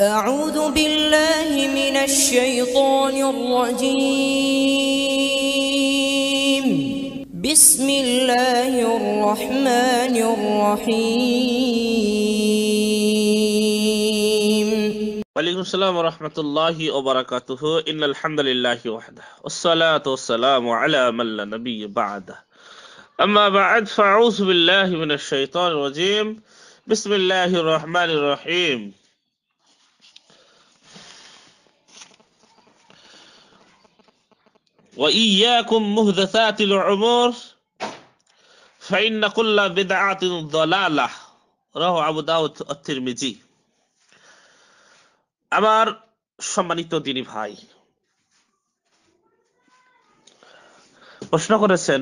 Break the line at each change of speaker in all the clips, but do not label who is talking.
أعوذ بالله من الشيطان الرجيم. بسم الله الرحمن الرحيم.
وعليكم السلام ورحمة الله وبركاته. إن الحمد لله وحده والصلاة والسلام على من لا نبي بعده. أما بعد فأعوذ بالله من الشيطان الرجيم. بسم الله الرحمن الرحيم. وإياكم مهدثات العمور فإن كل بدعة ضلالة رواه أبو داود الترمذي আমার সম্মানিত দিনী ভাই প্রশ্ন করেছেন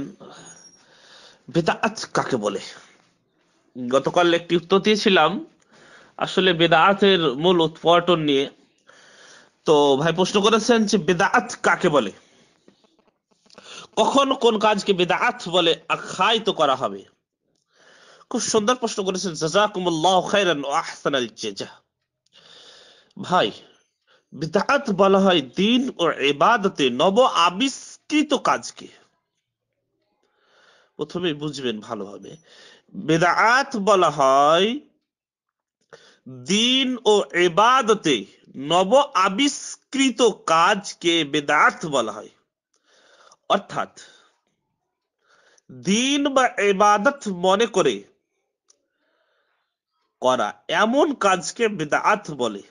বেদাত কাকে বলে গতকাল একটি উত্তর দিয়েছিলাম আসলে বেদাতের মূল উৎপাটন নিয়ে তো ভাই প্রশ্ন করেছেন যে বেদাত কাকে বলে কখন কোন কাজকে বেদাত বলে আখ্যায়িত করা হবে? খুব সুন্দর প্রশ্ন করেছেন। খাইরান ভাই বিদাত বলা হয় দিন ও ইবাদতে নব আবিষ্কৃত কাজকে। প্রথমে বুঝবেন ভালোভাবে বেদাত বলা হয় দিন ও ইবাদতে নব আবিষ্কৃত কাজকে বেদাত বলা হয়। অর্থাৎ দিন বা ইবাদত মনে করে করা এমন কাজকে বেদাত বলে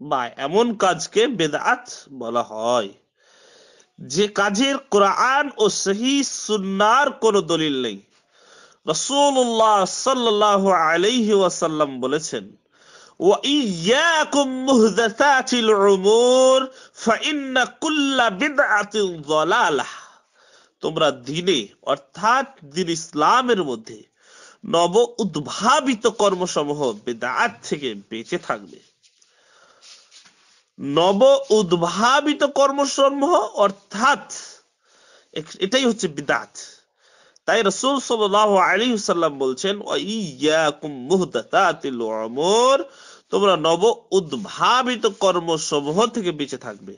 বা এমন কাজকে বেদাত বলা হয়। যে কাজের কোরআন ও সহি সুন্নার কোন দলিল নেই। রসুল্লাহ সাল্লাহ আলাইহি ওয়াসাল্লাম বলেছেন وإياكم مهدثات الأمور فإن كل بدعة ضلالة তোমরা দিনে অর্থাৎ দিন ইসলামের মধ্যে নব উদ্ভাবিত কর্মসমূহ বেদাত থেকে বেঁচে থাকবে নব উদ্ভাবিত কর্মসমূহ অর্থাৎ এটাই হচ্ছে বিদাত তাই রসুল সাল্লাহ আলী সাল্লাম বলছেন তোমরা নব উদ্ভাবিত কর্মসমূহ থেকে বেঁচে থাকবে।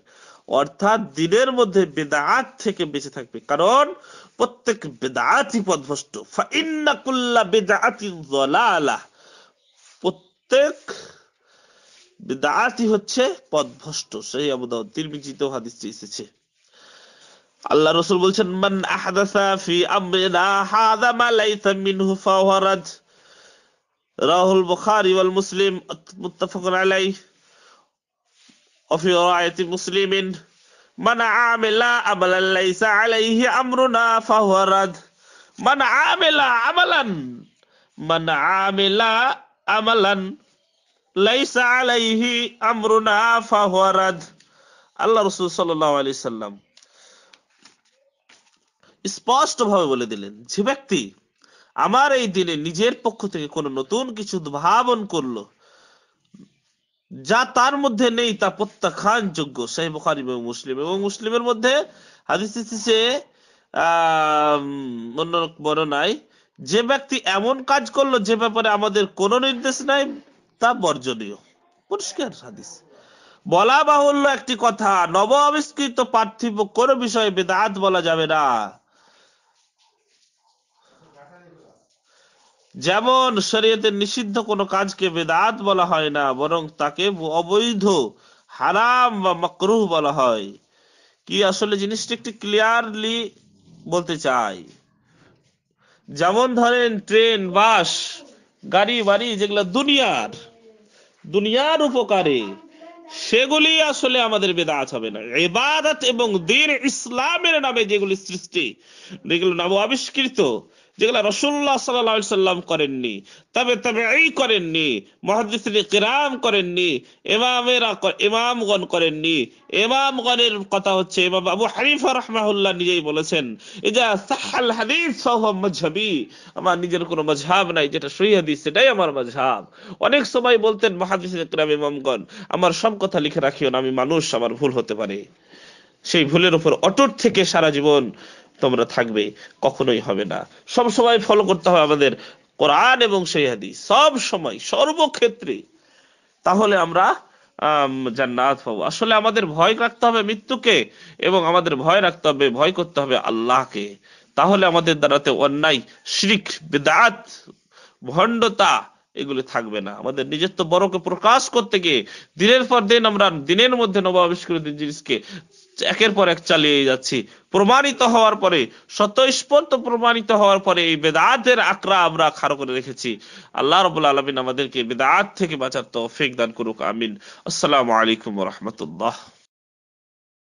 অর্থাৎ দিনের মধ্যে বেদাত থেকে বেঁচে থাকবে। কারণ প্রত্যেক বেদাতি পদভষ্ট বেদাতি প্রত্যেক বিদাতি হচ্ছে পদভষ্ট সেই আবুদাউ তিরমিজিত হাদিস এসেছে। আল্লাহ রসুল বলছেন, মান আহাদাসা ফি আমরিনা হাদা মা লাইসা মিনহু ফাহুয়া রাদ রাহুল বুখারী ওয়াল মুসলিম মুত্তাফাকুন আলাইহি وفي رواية مسلم من عامل عملا ليس عليه أمرنا فهو رد من عامل عملا من عامل عملا লাইসা আলাইহি আমরুনা ফাহুয়া রাদ আল্লাহ রাসূল সাল্লাল্লাহু আলাইহি সাল্লাম স্পষ্ট ভাবে বলে দিলেন যে ব্যক্তি আমার এই দিনে নিজের পক্ষ থেকে কোনো নতুন কিছু উদ্ভাবন করল। যা তার মধ্যে নেই তা প্রত্যাখ্যান যোগ্য সেই বুখারী এবং মুসলিম। এবং মুসলিমের মধ্যে হাদিস এসেছে অন্য বর্ণনায়, যে ব্যক্তি এমন কাজ করল যে ব্যাপারে আমাদের কোনো নির্দেশ নাই, তা বর্জনীয়। পরিষ্কার হাদিস। বলা বাহুল্য একটি কথা নব আবিষ্কৃত পার্থিব কোন বিষয়ে বেদাত বলা যাবে না। যেমন শরীয়তের নিষিদ্ধ কোনো কাজকে বেদাত বলা হয় না, বরং তাকে অবৈধ, হারাম বা মকরুহ বলা হয়। কি আসলে জিনিসটা একটু ক্লিয়ারলি বলতে চাই? যেমন ধরেন ট্রেন, বাস, গাড়ি, বাড়ি, যেগুলো দুনিয়ার দুনিয়ার উপকারে, সেগুলি আসলে আমাদের বেদাত হবে না। ইবাদত এবং দিন ইসলামের নামে যেগুলি সৃষ্টি, যেগুলো নব আবিষ্কৃত যেগুলো রসুল্লাহ সাল্লাহ সাল্লাম করেননি, তবে তবে এই করেননি মহাদিসিন কিরাম করেননি, ইমামেরা ইমামগণ করেননি। ইমামগণের কথা হচ্ছে ইমাম আবু হানিফা রহমাহুল্লাহ নিজেই বলেছেন এজা সাহাল হাদিস মাযহাবি আমার নিজের কোনো মাযহাব নাই, যেটা সহি হাদিস, সেটাই আমার মাযহাব অনেক সময় বলতেন মহাদিসিন কিরাম ইমামগণ, আমার সব কথা লিখে রাখিও না, আমি মানুষ, আমার ভুল হতে পারে। সেই ভুলের উপর অটুট থেকে সারা জীবন তোমরা থাকবে, কখনোই হবে না। সব সময় ফলো করতে হবে আমাদের কোরআন এবং সেই সব সময়, সর্বক্ষেত্রে। তাহলে আমরা জান্নাত পাবো। আসলে আমাদের ভয় রাখতে হবে মৃত্যুকে এবং আমাদের ভয় রাখতে হবে, ভয় করতে হবে আল্লাহকে। তাহলে আমাদের দ্বারাতে অন্যায়, শিরিক, বেদাত, ভণ্ডতা এগুলি থাকবে না। আমাদের নিজের তো বড়কে প্রকাশ করতে গিয়ে দিনের পর দিন আমরা দিনের মধ্যে নবাবিষ্কৃত জিনিসকে একের পর এক চালিয়ে যাচ্ছি। প্রমাণিত হওয়ার পরে, স্বতঃস্ফূর্ত প্রমাণিত হওয়ার পরে এই বেদাতের আকরা আমরা খাড়ো করে রেখেছি। আল্লাহ রবুল আলমিন আমাদেরকে বেদাত থেকে বাঁচার তৌফিক দান করুক, আমিন। আসসালামু আলাইকুম রহমতুল্লাহ।